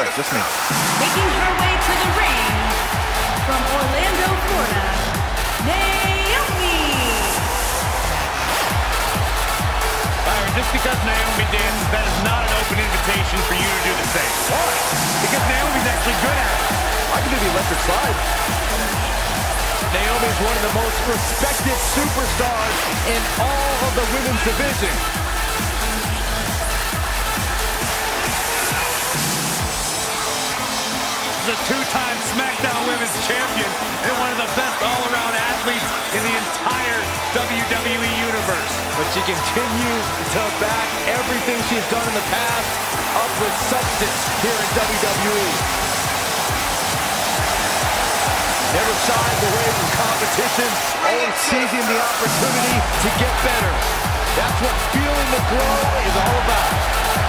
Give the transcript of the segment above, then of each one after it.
Sorry, just me. Making her way to the ring from Orlando, Florida, Naomi. Byron, just because Naomi dances, that is not an open invitation for you to do the same. Why? Because Naomi's actually good at it. I can do the electric slide. Naomi is one of the most respected superstars in all of the women's division. A two-time SmackDown Women's Champion and one of the best all-around athletes in the entire WWE Universe. But she continues to back everything she's done in the past up with substance here in WWE. Never shies away from competition, always seizing the opportunity to get better. That's what feeling the glow is all about.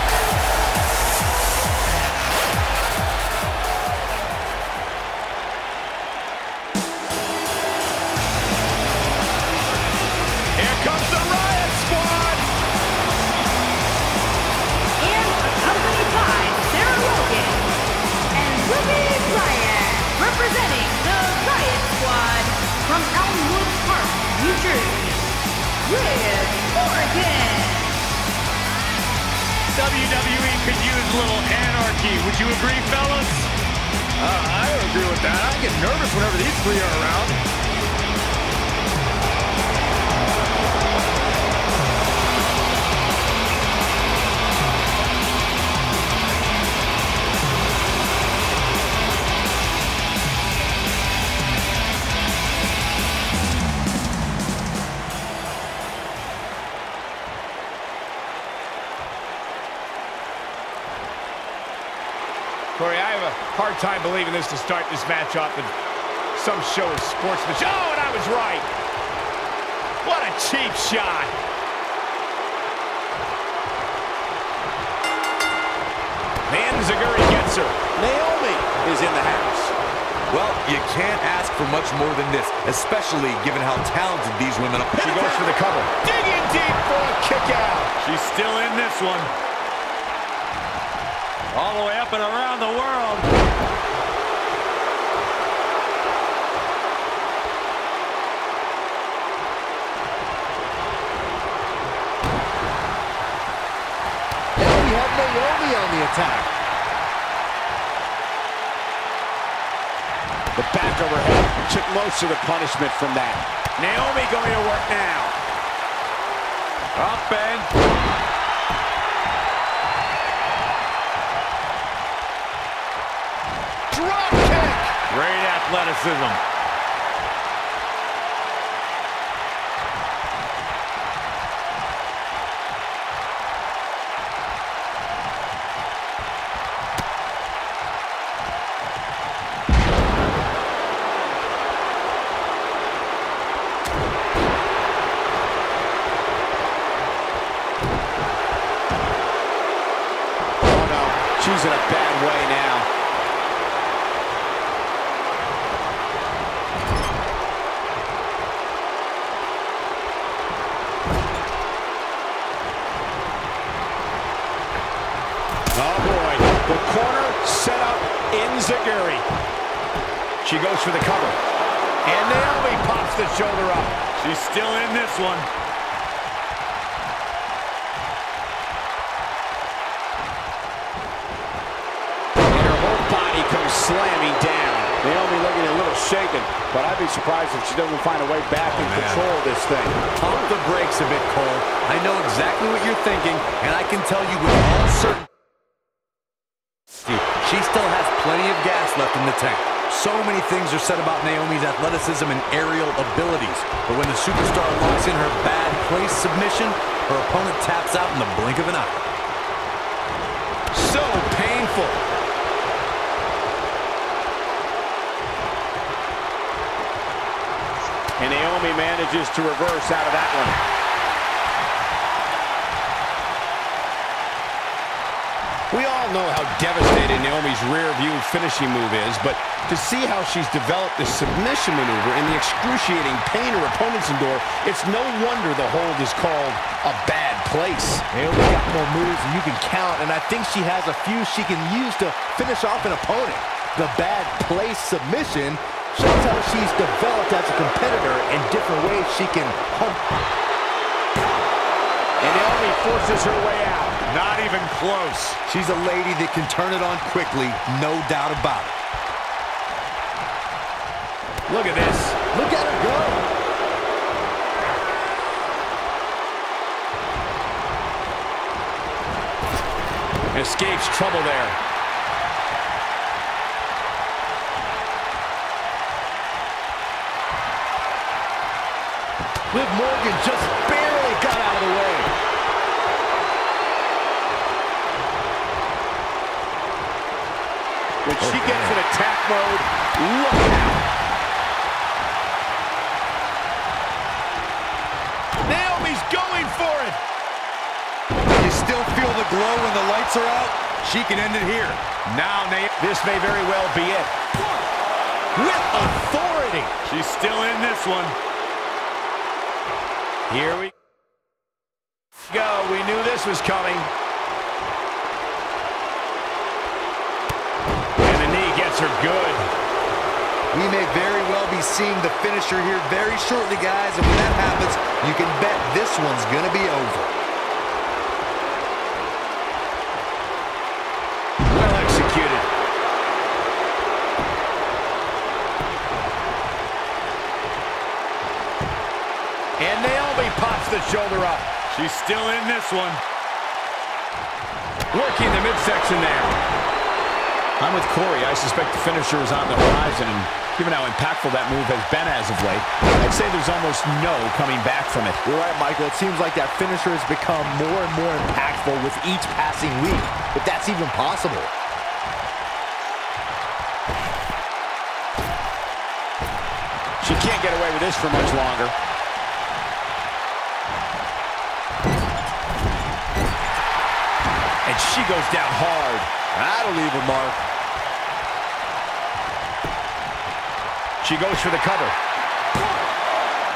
Liv Morgan. WWE could use a little anarchy. Would you agree, fellas? Uh, I agree with that. I get nervous whenever these three are around. Corey, I have a hard time believing this to start this match off in some show of sportsmanship. Oh, and I was right. What a cheap shot. Man, Zaguri gets her. Naomi is in the house. Well, you can't ask for much more than this, especially given how talented these women are. She goes for the cover. Digging deep for a kick out. She's still in this one. All the way up and around the world. Now we have Naomi on the attack. The back of her head took most of the punishment from that. Naomi going to work now. Up and Drop kick! great athleticism. Oh no, she's in a bad way now. Oh boy, the corner set up in Zaguri. She goes for the cover. And Naomi pops the shoulder up. She's still in this one. And her whole body comes slamming down. Naomi looking a little shaken, but I'd be surprised if she doesn't find a way back and man. control this thing. Pump brakes a bit, Cole. I know exactly what you're thinking, and I can tell you with all certainty, she still has plenty of gas left in the tank. So many things are said about Naomi's athleticism and aerial abilities, but when the superstar locks in her bad place submission, her opponent taps out in the blink of an eye. So painful. And Naomi manages to reverse out of that one. We all know how devastating Naomi's rear view finishing move is, but to see how she's developed this submission maneuver and the excruciating pain her opponents endure, it's no wonder the hold is called a bad place. Naomi got more moves than you can count, and I think she has a few she can use to finish off an opponent. The bad place submission shows how she's developed as a competitor in different ways she can hump. And Naomi forces her way out. Not even close. She's a lady that can turn it on quickly, no doubt about it. Look at this. Look at her go. Escapes trouble there. Liv Morgan just barely got out of the way. When she oh, gets in attack mode, look out. Naomi's going for it. You still feel the glow when the lights are out? She can end it here. Now, Naomi. This may very well be it. With authority. She's still in this one. Here we go. We knew this was coming. And the knee gets her good. We may very well be seeing the finisher here very shortly, guys. And when that happens, you can bet this one's going to be over. The shoulder up. She's still in this one. Working the midsection there. I'm with Corey. I suspect the finisher is on the horizon, and given how impactful that move has been as of late, I'd say there's almost no coming back from it. You're right, Michael. It seems like that finisher has become more and more impactful with each passing week, if that's even possible. She can't get away with this for much longer. She goes down hard. That'll leave a mark. She goes for the cover.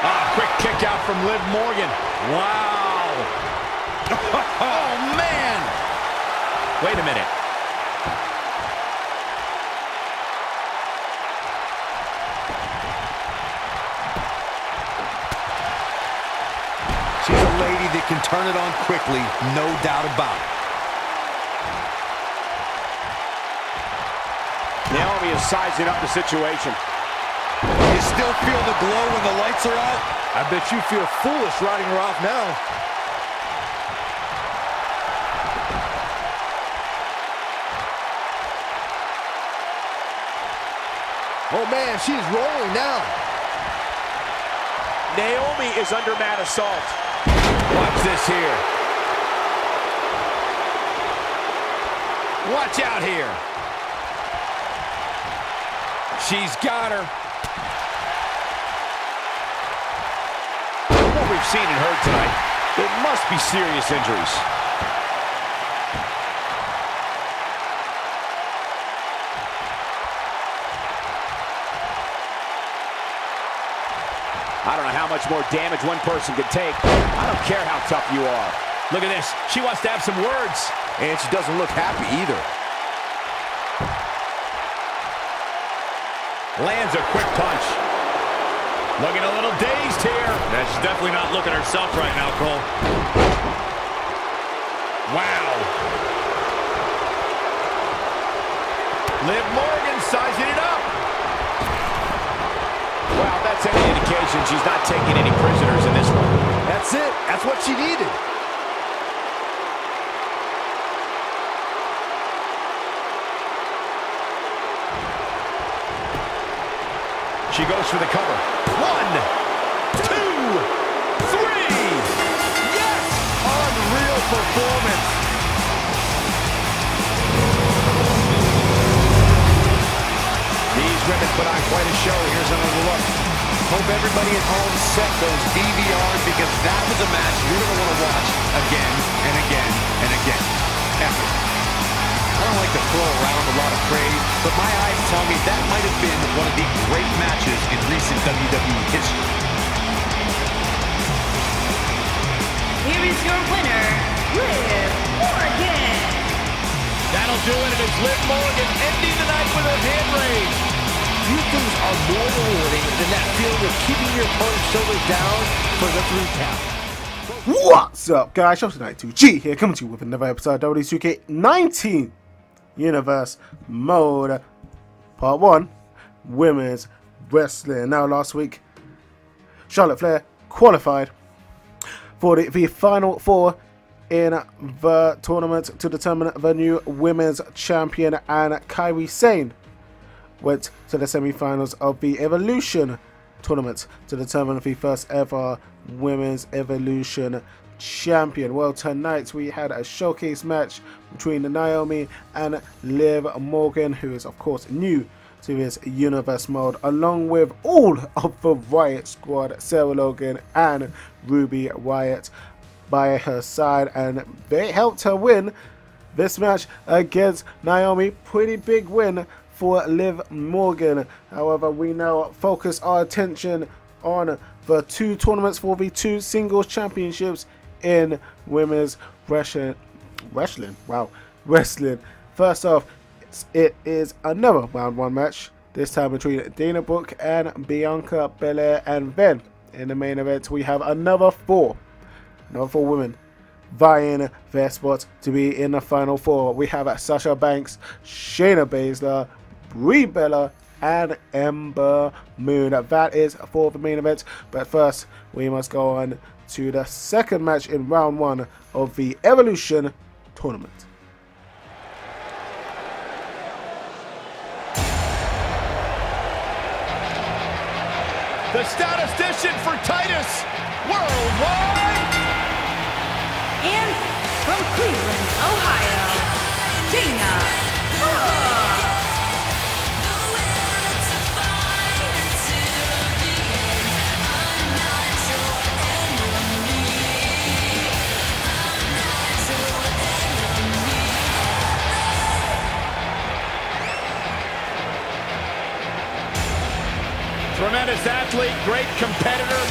Ah, quick kick out from Liv Morgan. Wow. Oh, man! Wait a minute. She's a lady that can turn it on quickly, no doubt about it. Naomi is sizing up the situation. You still feel the glow when the lights are out? I bet you feel foolish riding her off now. Oh, man, she's rolling now. Naomi is under mad assault. Watch this here. Watch out here. She's got her. What we've seen and heard tonight, it must be serious injuries. I don't know how much more damage one person could take. I don't care how tough you are. Look at this. She wants to have some words. And she doesn't look happy either. Lands a quick punch. Looking a little dazed here. Yeah, she's definitely not looking herself right now, Cole. Wow. Liv Morgan sizing it up. Wow, that's any indication she's not taking any prisoners in this one. That's it. That's what she needed. She goes for the cover. One, two, three. Yes! Unreal performance. These women put on quite a show. Here's another look. Hope everybody at home set those DVRs because that was a match you're going to want to watch again and again and again. But my eyes tell me that might have been one of the great matches in recent WWE history. Here is your winner, Liv Morgan. That'll do it, and it's Liv Morgan ending the night with her hand raised. Few things are more rewarding than that feeling of keeping your opponent's shoulders down for the three count. What's up, guys? Shelzzy92G here, coming to you with another episode of WC2K19 Universe Mode Part 1 Women's Wrestling. Now, last week, Charlotte Flair qualified for the, the final four in the tournament to determine the new women's champion, and Kairi Sane went to the semi-finals of the Evolution tournament to determine the first ever women's Evolution champion. Well, tonight we had a showcase match between Naomi and Liv Morgan, who is of course new to this universe mode, along with all of the Riott Squad, Sarah Logan and Ruby Riott by her side, and they helped her win this match against Naomi. Pretty big win for Liv Morgan. However, we now focus our attention on the two tournaments for the two singles championships in women's wrestling. Wrestling, wow, wrestling. First off, it is another round one match. This time between Dana Brooke and Bianca Belair, and then in the main event we have another four, another four women vying their spots to be in the final four. We have Sasha Banks, Shayna Baszler, Brie Bella, and Ember Moon. That is for the main event. But first, we must go on to the second match in round one of the Evolution tournament. The statistician for Titus Worldwide. And from Cleveland, Ohio, Dana athlete, great competitor.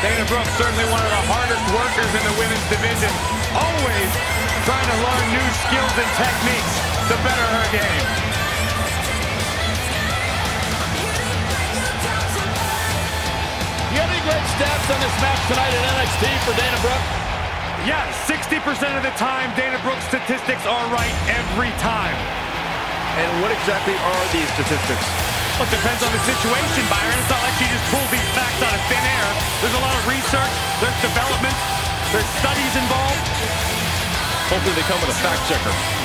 Dana Brooke certainly one of the hardest workers in the women's division. Always trying to learn new skills and techniques to better her game. You have any great stats on this match tonight at NXT for Dana Brooke? Yeah, 60% of the time, Dana Brooke's statistics are right every time. And what exactly are these statistics? It depends on the situation, Byron. It's not like she just pulls these facts out of thin air. There's a lot of research, there's development, there's studies involved. Hopefully they come with a fact checker.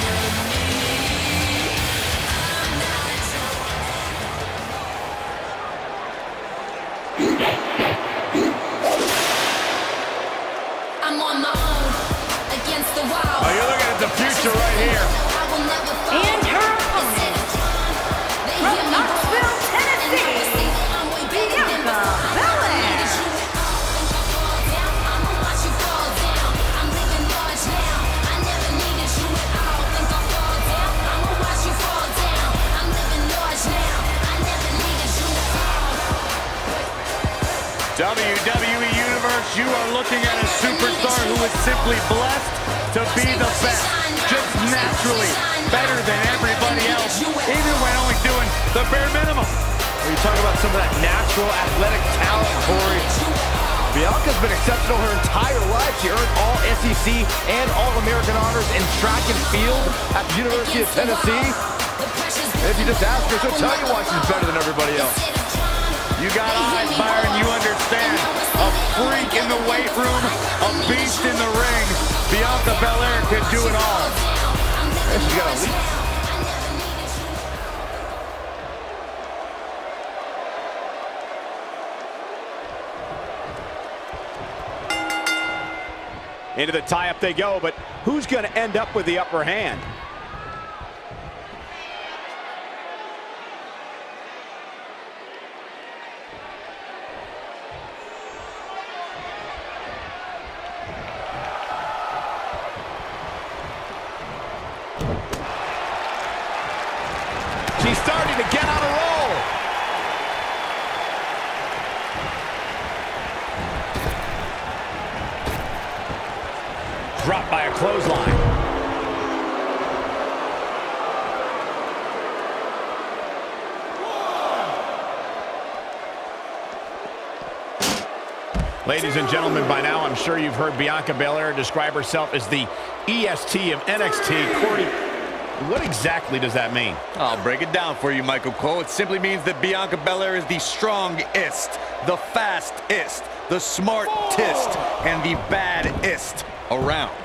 Simply blessed to be the best. Just naturally better than everybody else, even when only doing the bare minimum. When you talk about some of that natural athletic talent, Corey, Bianca's been exceptional her entire life. She earned all SEC and All-American honors in track and field at the University of Tennessee. And if you just ask her, she'll tell you why she's better than everybody else. You got eyes, Byron, you understand. A freak in the weight room, a beast in the ring. Bianca Belair could do it all. She's got a lead. Into the tie-up they go, but who's going to end up with the upper hand? She's starting to get on a roll. Dropped by a clothesline. Ladies and gentlemen, by now I'm sure you've heard Bianca Belair describe herself as the EST of NXT. Corey, what exactly does that mean? I'll break it down for you, Michael Cole. It simply means that Bianca Belair is the strongest, the fastest, the smartest, and the baddest around.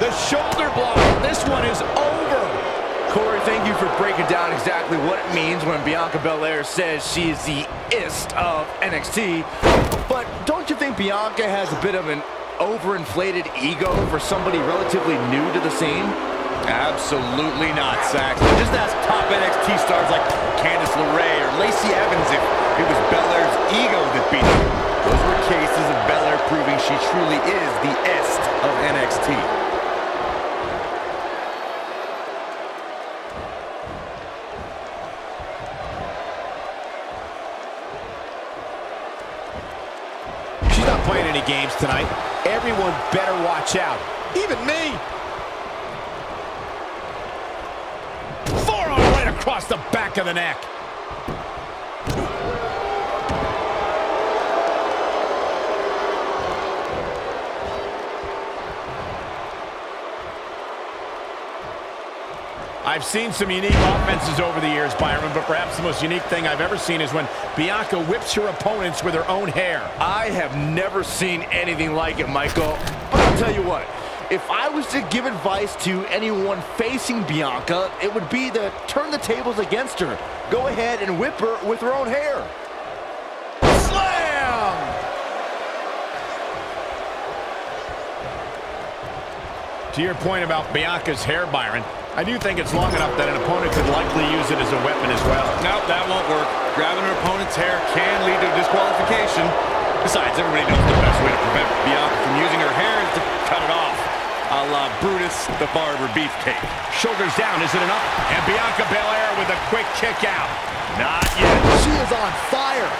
The shoulder block. This one is over. Corey, thank you for breaking down exactly what it means when Bianca Belair says she is the EST of NXT. But don't you think Bianca has a bit of an overinflated ego for somebody relatively new to the scene? Absolutely not, Saxton. Just ask top NXT stars like Candice LeRae or Lacey Evans if it was Belair's ego that beat her. Those were cases of Belair proving she truly is the est of NXT. Games tonight. Everyone better watch out. Even me. Forearm right across the back of the neck. I've seen some unique offenses over the years, Byron, but perhaps the most unique thing I've ever seen is when Bianca whips her opponents with her own hair. I have never seen anything like it, Michael. But I'll tell you what, if I was to give advice to anyone facing Bianca, it would be to turn the tables against her. Go ahead and whip her with her own hair. Slam! To your point about Bianca's hair, Byron, I do think it's long enough that an opponent could likely use it as a weapon as well. Nope, that won't work. Grabbing an opponent's hair can lead to disqualification. Besides, everybody knows the best way to prevent Bianca from using her hair is to cut it off. A la Brutus the Barber Beefcake. Shoulders down, is it enough? And Bianca Belair with a quick kick out. Not yet. She is on fire.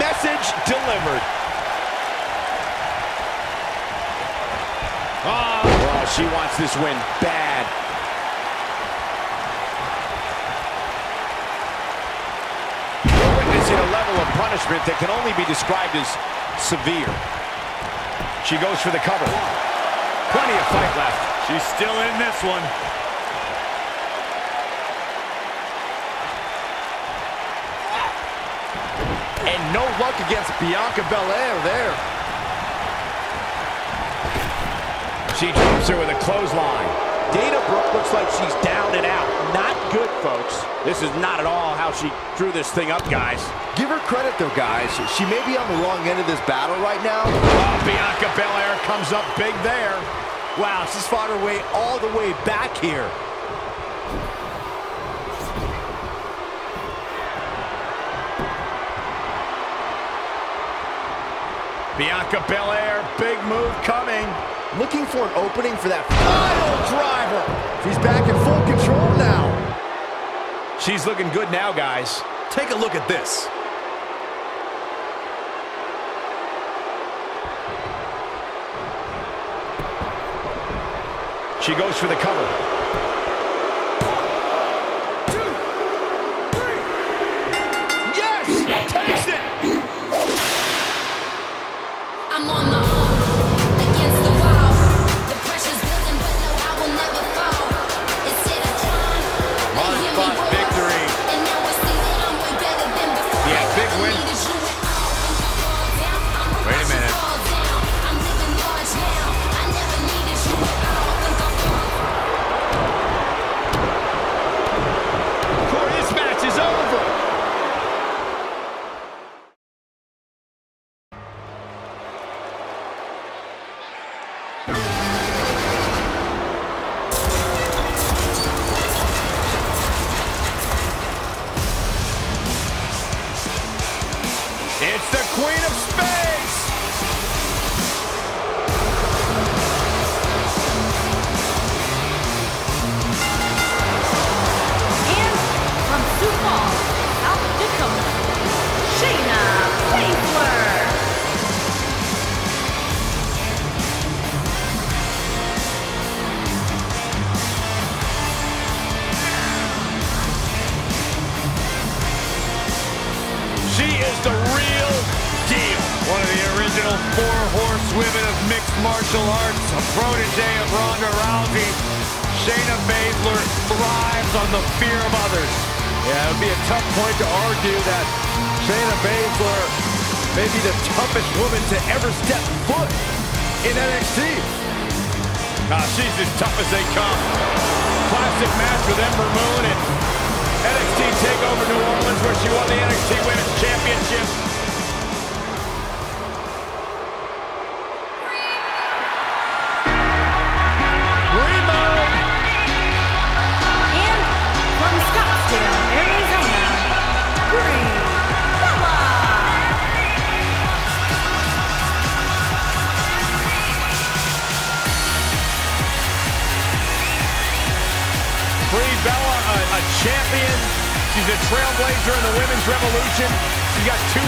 Message delivered. Oh, well, she wants this win bad. We're witnessing a level of punishment that can only be described as severe. She goes for the cover. Plenty of fight left. She's still in this one. And no luck against Bianca Belair there. She drops her with a clothesline. Dana Brooke looks like she's down and out. Not good, folks. This is not at all how she drew this thing up, guys. Give her credit, though, guys. She may be on the wrong end of this battle right now. Oh, Bianca Belair comes up big there. Wow, she's fought her way all the way back here. Bianca Belair, big move coming. Looking for an opening for that final driver. She's back in full control now. She's looking good now, guys. Take a look at this. She goes for the cover.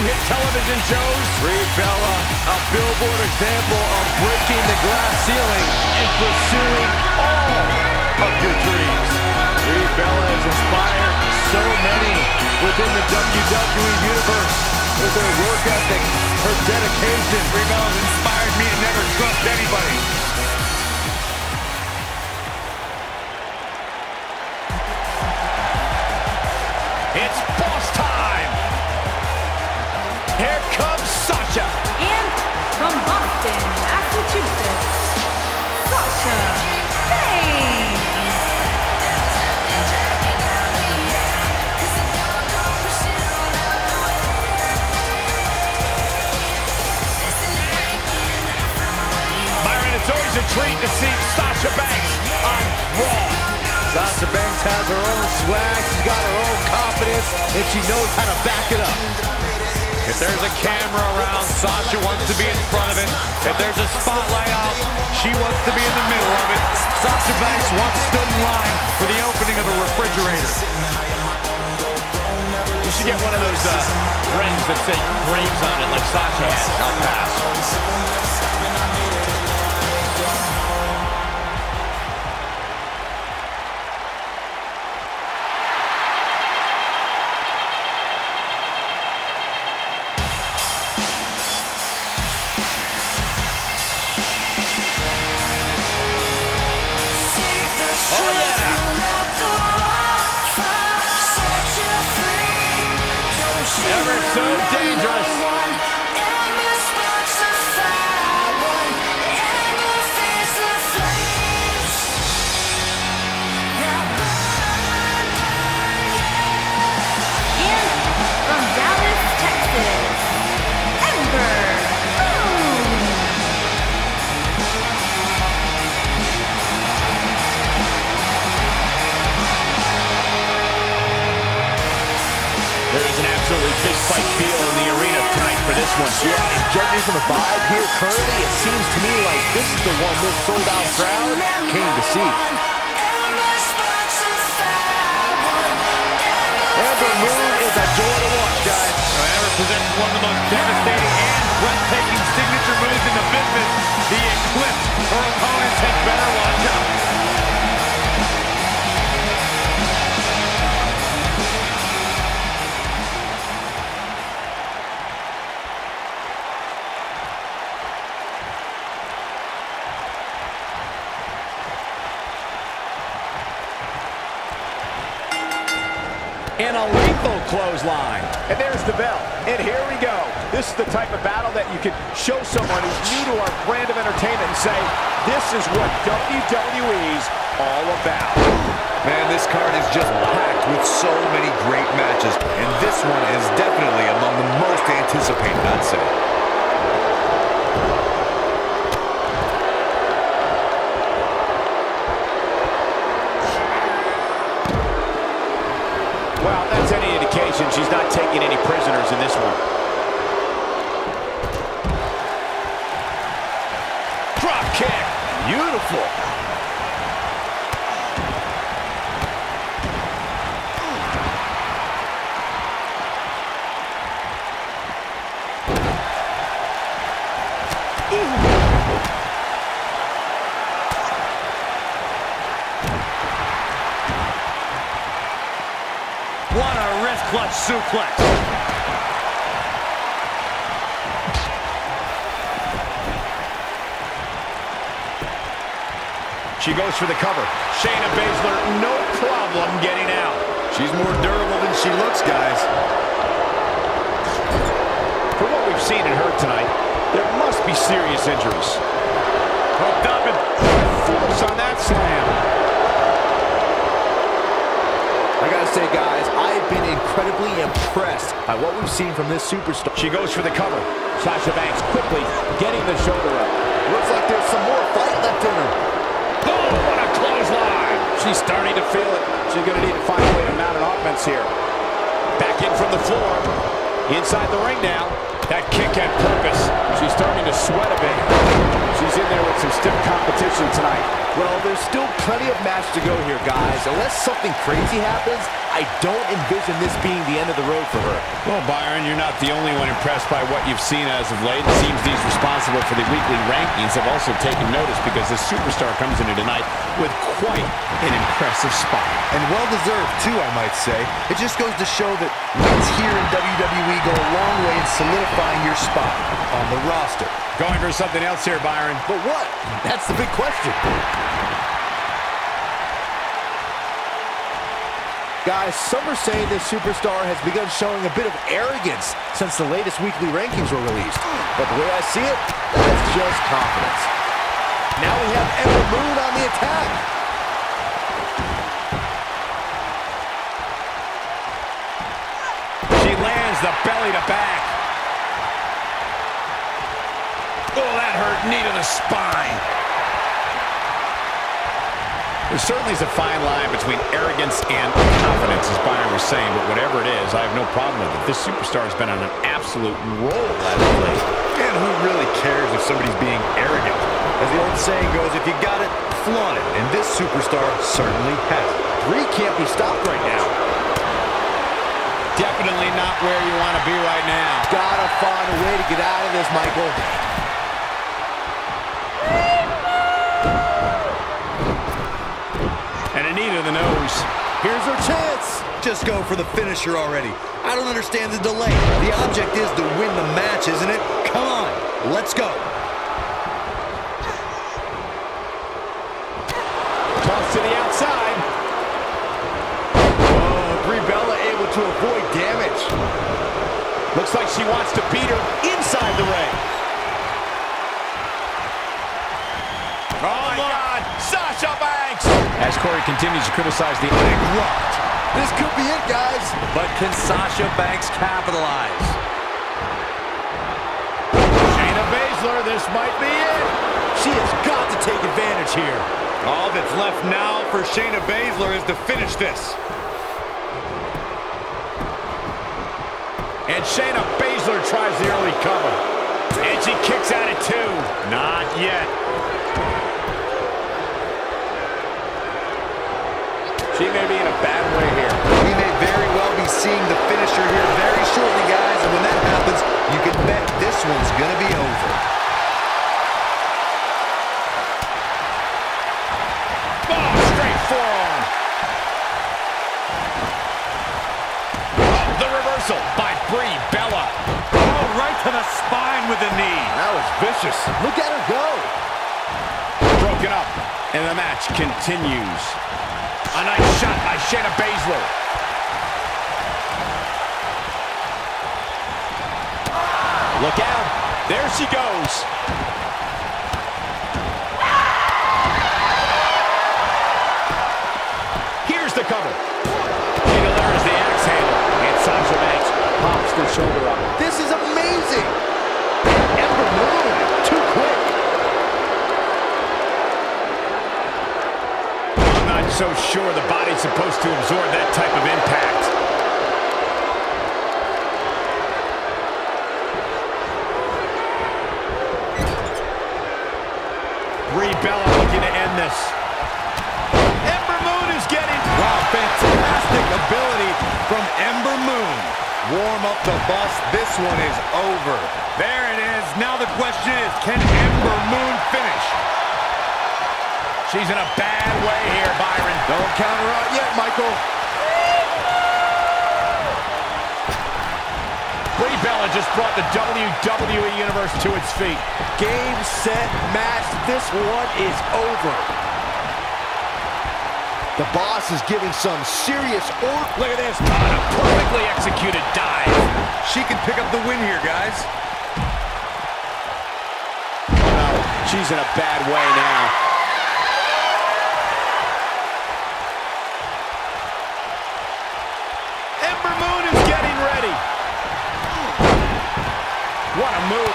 Hit television shows. Brie Bella, a billboard example of breaking the glass ceiling and pursuing all of your dreams. Brie Bella has inspired so many within the WWE Universe with her work ethic, her dedication. Brie Bella's inspired me to never trust anybody. And she knows how to back it up. If there's a camera around, Sasha wants to be in front of it. If there's a spotlight out, she wants to be in the middle of it. Sasha Banks once stood in line for the opening of a refrigerator. You should get one of those uh, rings that say Braves on it, like Sasha has. I'll pass. Ever so dangerous. One. Yeah, judging from the vibe here currently, it seems to me like this is the one this sold-out crowd came to see. Ember Moon is a joy to watch, guys. Uh, Ember possesses one of the most devastating and breathtaking signature moves in the business. The Eclipse. Her opponents had better watch out. And a lethal clothesline. And there's the bell. And here we go. This is the type of battle that you can show someone who's new to our brand of entertainment and say, this is what WWE's all about. Man, this card is just packed with so many great matches, and this one is definitely among the most anticipated, I'd say. Indication she's not taking any prisoners in this one. Frog suplex. She goes for the cover. Shayna Baszler, no problem getting out. She's more durable than she looks, guys. From what we've seen in her tonight, there must be serious injuries. Hooked up and force on that slam. I gotta say, guys, I've been incredibly impressed by what we've seen from this superstar. She goes for the cover. Sasha Banks quickly getting the shoulder up. Looks like there's some more fight left in her. Oh, what a clothesline! She's starting to feel it. She's going to need to find a way to mount an offense here. Back in from the floor. Inside the ring now. That kick had purpose. She's starting to sweat a bit. She's in there with some stiff competition tonight. Well, there's still plenty of match to go here, guys. Unless something crazy happens, I don't envision this being the end of the road for her. Well, Byron, you're not the only one impressed by what you've seen as of late. It seems these responsible for the weekly rankings have also taken notice because the superstar comes into tonight with quite an impressive spot. And well-deserved, too, I might say. It just goes to show that wins here in WWE go a long way in solidifying your spot on the roster. Going for something else here, Byron. But what? That's the big question. Guys, some are saying this superstar has begun showing a bit of arrogance since the latest weekly rankings were released. But the way I see it, that's just confidence. Now we have Ember Moon on the attack. She lands the belly to back. That hurt. Knee to the spine. There certainly is a fine line between arrogance and confidence, as Byron was saying, but whatever it is, I have no problem with it. This superstar has been on an absolute roll as of late. And who really cares if somebody's being arrogant? As the old saying goes, if you got it, flaunt it. And this superstar certainly has it. Three can't be stopped right now. Definitely not where you want to be right now. Gotta find a way to get out of this, Michael. Knee to the nose. Here's her chance. Just go for the finisher already. I don't understand the delay. The object is to win the match, isn't it? Come on, let's go. Toss to the outside. Oh, Brie Bella able to avoid damage. Looks like she wants to beat her inside the ring. As Corey continues to criticize the leg locked. This could be it, guys. But can Sasha Banks capitalize? Shayna Baszler, this might be it. She has got to take advantage here. All that's left now for Shayna Baszler is to finish this. And Shayna Baszler tries the early cover. And she kicks out at two. Not yet. One's going to be over. Oh, straight forearm. Oh, the reversal by Brie Bella. Oh, right to the spine with the knee. That was vicious. Look at her go. Broken up, and the match continues. A nice shot by Shayna Baszler. She goes. Here's the cover. She delivers the axe handle. And Sasha Banks pops the shoulder up. This is amazing. Ember Moon, too quick. I'm not so sure the body's supposed to absorb that type of impact. Brie Bella looking to end this. Ember Moon is getting... Wow, fantastic ability from Ember Moon. Warm up the bus. This one is over. There it is. Now the question is, can Ember Moon finish? She's in a bad way here, Byron. Don't count her out yet, Michael. Bella just brought the WWE Universe to its feet. Game, set, match. This one is over. The boss is giving some serious order. Look at this. A perfectly executed dive. She can pick up the win here, guys. She's in a bad way now.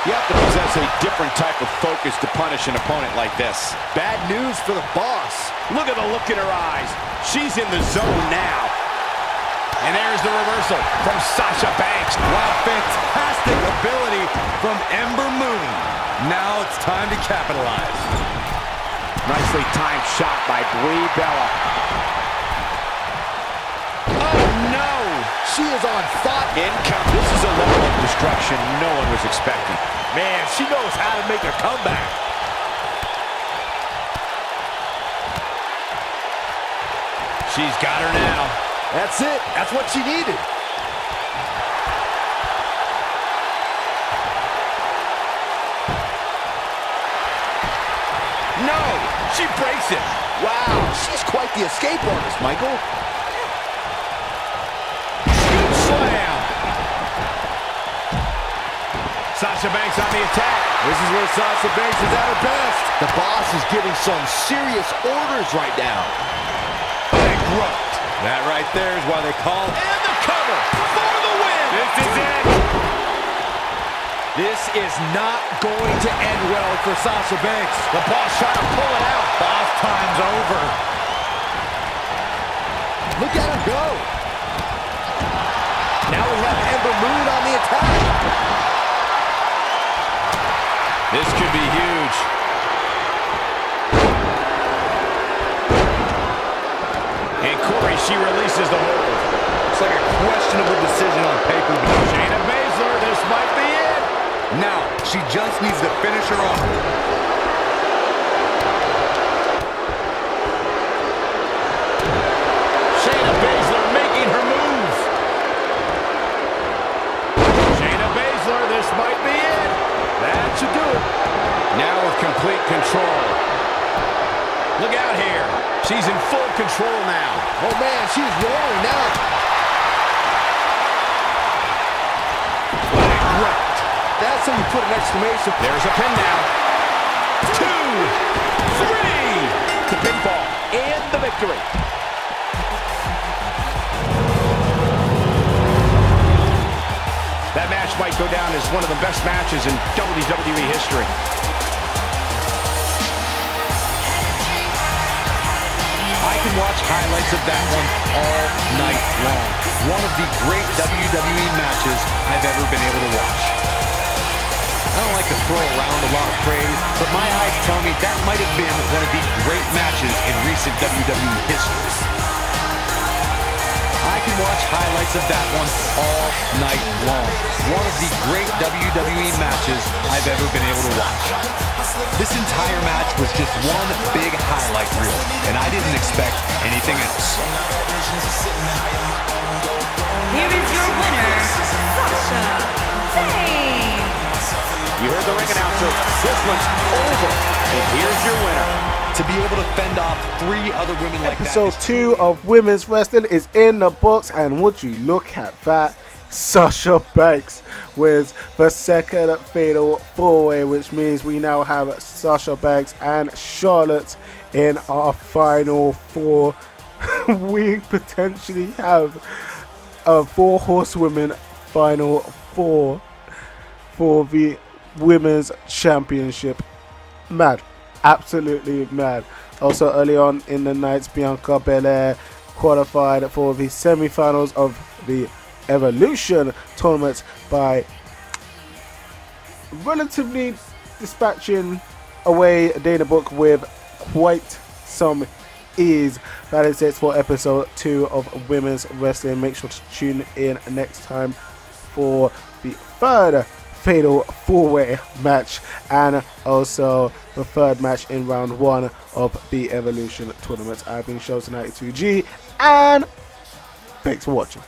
You have to possess a different type of focus to punish an opponent like this. Bad news for the boss. Look at the look in her eyes. She's in the zone now. And there's the reversal from Sasha Banks. Wow, fantastic ability from Ember Moon. Now it's time to capitalize. Nicely timed shot by Brie Bella. She is on fire. Income. This is a level of destruction no one was expecting. Man, she knows how to make a comeback. She's got her now. That's it. That's what she needed. No, she breaks it. Wow, she's quite the escape artist, Michael. Banks on the attack. This is where Sasha Banks is at her best. The boss is giving some serious orders right now. Big grunt. That right there is why they call And the cover for the win. This is it. This is not going to end well for Sasha Banks. The boss trying to pull it out. Boss time's over. Look at him go. Now we have Ember Moon on the attack. This could be huge. And Corey, she releases the hold. Looks like a questionable decision on paper. Shayna Baszler, this might be it. Now, she just needs to finish her off. Shayna Baszler making her move. Shayna Baszler, this might be it. That should do it. Now with complete control. Look out here. She's in full control now. Oh, man, she's rolling now. That's how you put an exclamation. There's a pin now. Two, three. The pinfall and the victory. That match might go down as one of the best matches in WWE history. Can watch highlights of that one all night long. One of the great WWE matches I've ever been able to watch. I don't like to throw around a lot of praise, but my eyes tell me that might have been one of the great matches in recent WWE history. I can watch highlights of that one all night long. One of the great WWE matches I've ever been able to watch. This entire match was just one big highlight reel, and I didn't expect anything else. Here is your winner, Sasha Banks. You heard the ring announcer. This one's over. And here's your winner. To be able to fend off three other women like Episode that. two of Women's Wrestling is in the books, and would you look at that? Sasha Banks wins the second fatal four way, which means we now have Sasha Banks and Charlotte in our final four. we potentially have a four horsewomen final four for the women's championship. Mad. Absolutely mad. Also, early on in the night, Bianca Belair qualified for the semi finals of the Evolution tournament by relatively dispatching away Dana Brooke with quite some ease. That is it for episode two of Women's Wrestling. Make sure to tune in next time for the third fatal four-way match and also the third match in round one of the Evolution tournament. I've been Shelzzy92G and thanks for watching.